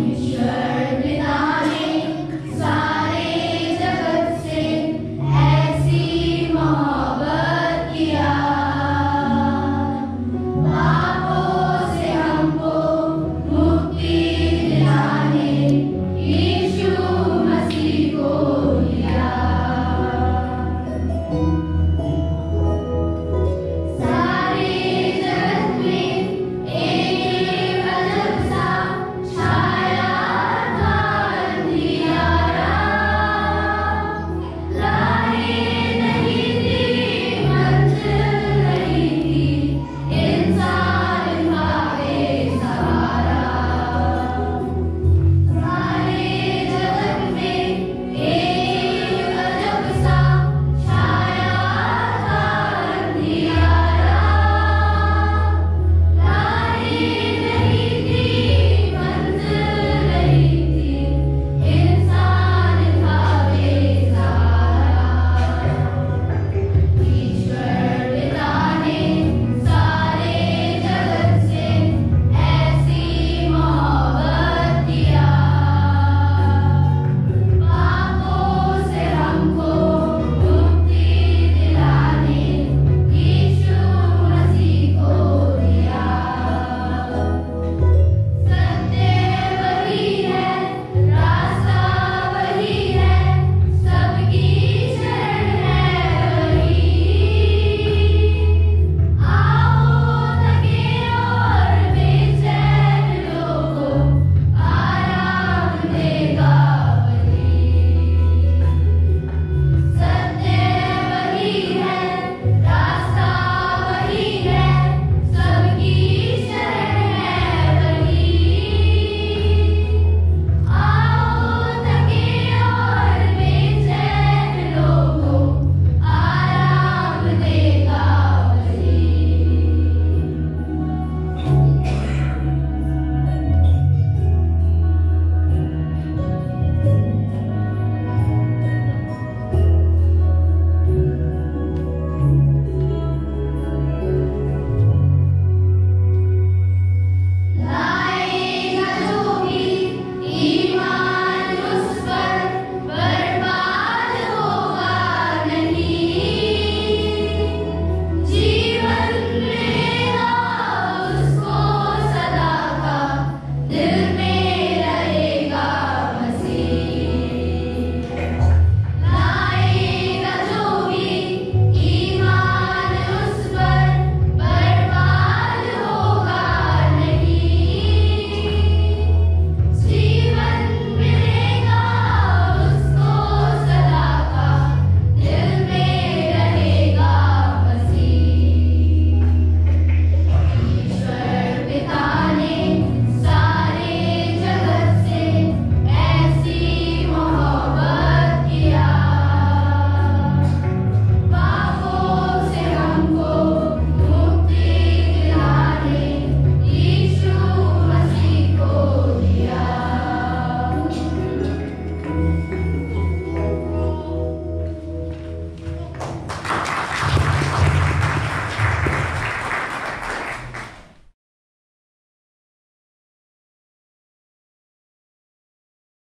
Israel.